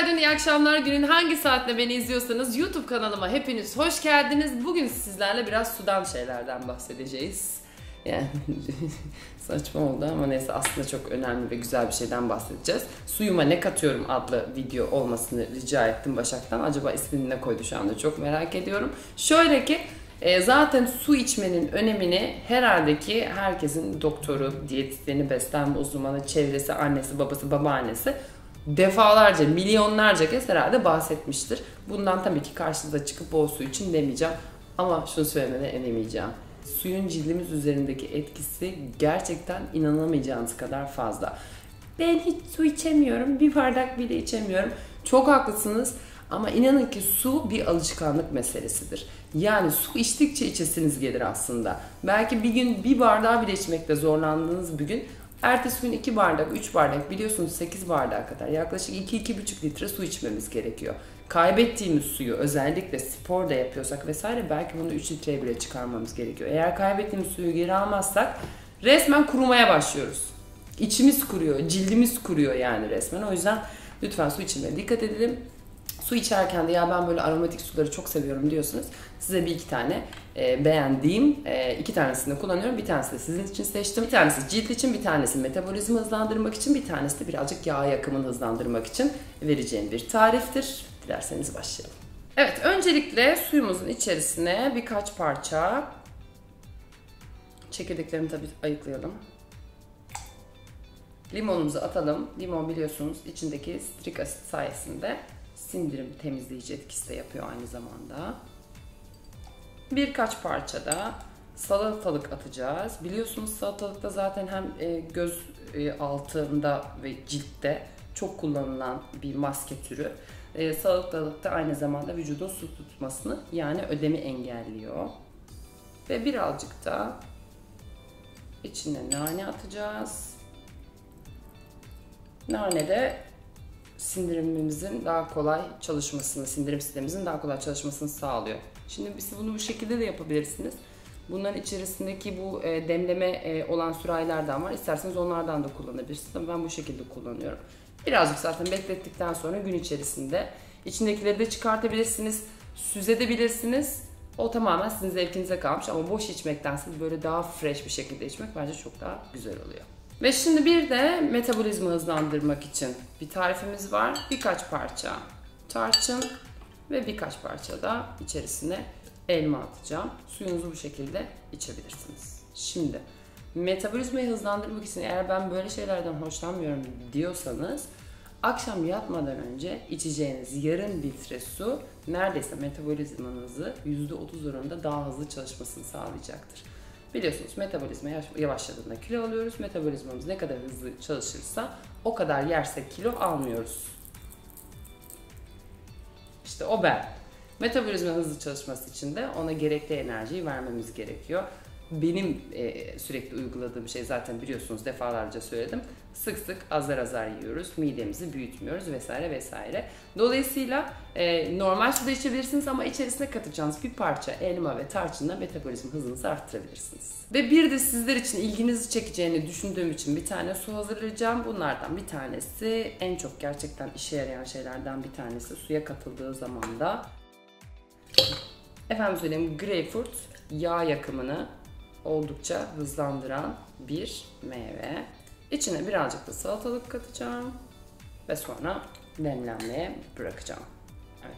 günaydın, iyi akşamlar. Günün hangi saatte beni izliyorsanız YouTube kanalıma hepiniz hoş geldiniz. Bugün sizlerle biraz sudan şeylerden bahsedeceğiz. Yani saçma oldu ama neyse aslında çok önemli ve güzel bir şeyden bahsedeceğiz. Suyuma ne katıyorum adlı video olmasını rica ettim Başak'tan. Acaba ismini ne koydu şu anda çok merak ediyorum. Şöyle ki e, zaten su içmenin önemini herhalde ki herkesin doktoru, diyetisyeni, beslenme uzmanı, çevresi, annesi, babası, babaannesi defalarca, milyonlarca kez herhalde bahsetmiştir. Bundan tabii ki karşınıza çıkıp bol su için demeyeceğim. Ama şunu söylemeden edemeyeceğim. Suyun cildimiz üzerindeki etkisi gerçekten inanamayacağınız kadar fazla. Ben hiç su içemiyorum, bir bardak bile içemiyorum. Çok haklısınız. Ama inanın ki su bir alışkanlık meselesidir. Yani su içtikçe içesiniz gelir aslında. Belki bir gün bir bardağı bile içmekte zorlandığınız bir gün Ertesi gün 2 bardak, 3 bardak biliyorsunuz 8 bardağa kadar yaklaşık 2-2,5 litre su içmemiz gerekiyor. Kaybettiğimiz suyu özellikle spor da yapıyorsak vesaire belki bunu 3 litreye bile çıkarmamız gerekiyor. Eğer kaybettiğimiz suyu geri almazsak resmen kurumaya başlıyoruz. İçimiz kuruyor, cildimiz kuruyor yani resmen. O yüzden lütfen su içmeye dikkat edelim. Su içerken de ya ben böyle aromatik suları çok seviyorum diyorsunuz. Size bir iki tane e, beğendiğim e, iki tanesini kullanıyorum. Bir tanesi de sizin için seçtim. Bir tanesi cilt için, bir tanesi metabolizma hızlandırmak için, bir tanesi de birazcık yağ yakımını hızlandırmak için vereceğim bir tariftir. Dilerseniz başlayalım. Evet, öncelikle suyumuzun içerisine birkaç parça çekirdeklerini tabii ayıklayalım. Limonumuzu atalım. Limon biliyorsunuz içindeki strik asit sayesinde sindirim temizleyici etkisi de yapıyor aynı zamanda. Birkaç parça da salatalık atacağız. Biliyorsunuz salatalıkta zaten hem e, göz e, altında ve ciltte çok kullanılan bir maske türü. E, salatalık da aynı zamanda vücudun su tutmasını yani ödemi engelliyor. Ve birazcık da içine nane atacağız. Nane de sindirimimizin daha kolay çalışmasını, sindirim sistemimizin daha kolay çalışmasını sağlıyor. Şimdi siz bunu bu şekilde de yapabilirsiniz. Bunların içerisindeki bu e, demleme e, olan sürahilerden var. İsterseniz onlardan da kullanabilirsiniz ama ben bu şekilde kullanıyorum. Birazcık zaten beklettikten sonra gün içerisinde içindekileri de çıkartabilirsiniz, süzebilirsiniz. O tamamen sizin zevkinize kalmış ama boş içmektense böyle daha fresh bir şekilde içmek bence çok daha güzel oluyor. Ve şimdi bir de metabolizma hızlandırmak için bir tarifimiz var. Birkaç parça tarçın ve birkaç parça da içerisine elma atacağım. Suyunuzu bu şekilde içebilirsiniz. Şimdi metabolizmayı hızlandırmak için eğer ben böyle şeylerden hoşlanmıyorum diyorsanız akşam yatmadan önce içeceğiniz yarım litre su neredeyse metabolizmanızı %30 oranında daha hızlı çalışmasını sağlayacaktır. Biliyorsunuz metabolizma yavaşladığında kilo alıyoruz. Metabolizmamız ne kadar hızlı çalışırsa o kadar yersek kilo almıyoruz. İşte o ben. Metabolizma hızlı çalışması için de ona gerekli enerjiyi vermemiz gerekiyor. Benim e, sürekli uyguladığım şey zaten biliyorsunuz defalarca söyledim. Sık sık azar azar yiyoruz, midemizi büyütmüyoruz vesaire vesaire. Dolayısıyla e, normal suda içebilirsiniz ama içerisine katacağınız bir parça elma ve tarçınla metabolizma hızınızı arttırabilirsiniz. Ve bir de sizler için ilginizi çekeceğini düşündüğüm için bir tane su hazırlayacağım. Bunlardan bir tanesi en çok gerçekten işe yarayan şeylerden bir tanesi suya katıldığı zaman da efendim söyleyeyim greyfurt yağ yakımını oldukça hızlandıran bir meyve. İçine birazcık da salatalık katacağım ve sonra demlenmeye bırakacağım. Evet.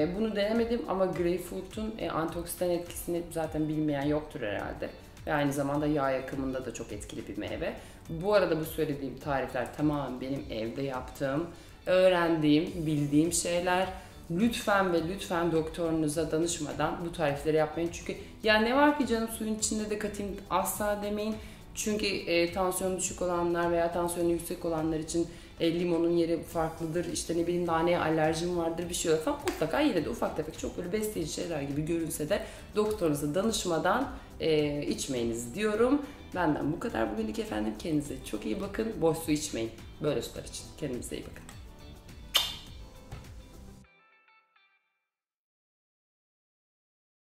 E, bunu denemedim ama greyfurt'un e, antioksidan etkisini zaten bilmeyen yoktur herhalde. Ve aynı zamanda yağ yakımında da çok etkili bir meyve. Bu arada bu söylediğim tarifler tamamen benim evde yaptığım, öğrendiğim, bildiğim şeyler lütfen ve lütfen doktorunuza danışmadan bu tarifleri yapmayın. Çünkü ya ne var ki canım suyun içinde de katayım asla demeyin. Çünkü e, tansiyonu düşük olanlar veya tansiyonu yüksek olanlar için e, limonun yeri farklıdır. İşte ne bileyim naneye alerjim vardır bir şey falan. Mutlaka yine de ufak tefek çok böyle besleyici şeyler gibi görünse de doktorunuza danışmadan e, içmeyiniz diyorum. Benden bu kadar bugünlük efendim. Kendinize çok iyi bakın. Boş su içmeyin. Böyle sular için. Kendinize iyi bakın.